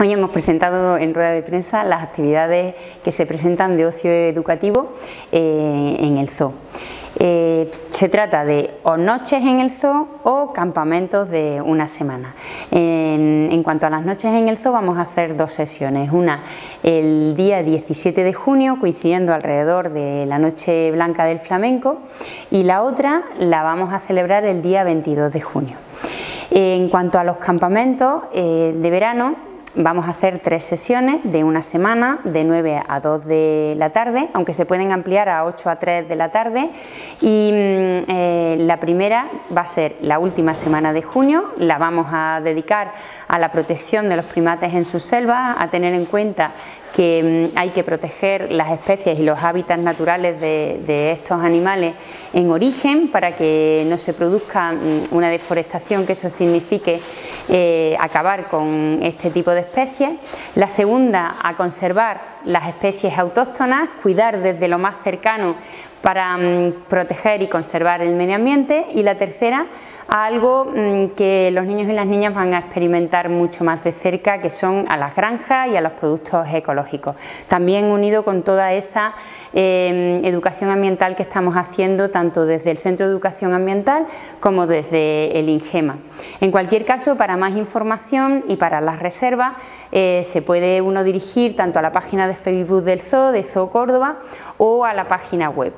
Hoy hemos presentado en rueda de prensa las actividades que se presentan de ocio educativo eh, en el zoo. Eh, se trata de o noches en el zoo o campamentos de una semana. En, cuanto a las noches en el zoo vamos a hacer dos sesiones, una el día 17 de junio coincidiendo alrededor de la noche blanca del flamenco y la otra la vamos a celebrar el día 22 de junio. En cuanto a los campamentos eh, de verano, Vamos a hacer tres sesiones de una semana, de 9 a 2 de la tarde, aunque se pueden ampliar a 8 a 3 de la tarde. Y mm, eh, la primera va a ser la última semana de junio, la vamos a dedicar a la protección de los primates en sus selvas, a tener en cuenta que mm, hay que proteger las especies y los hábitats naturales de, estos animales en origen para que no se produzca mm, una deforestación, que eso signifique eh, acabar con este tipo de especies. La segunda, a conservar las especies autóctonas, cuidar desde lo más cercano para mm, proteger y conservar el medio ambiente y la tercera a algo que los niños y las niñas van a experimentar mucho más de cerca que son a las granjas y a los productos ecológicos también unido con toda esa em, educación ambiental que estamos haciendo tanto desde el Centro de Educación Ambiental como desde el INGEMA. En cualquier caso para más información y para las reservas eh, se puede uno dirigir tanto a la página de Facebook del Zoo, de Zoo Córdoba o a la página web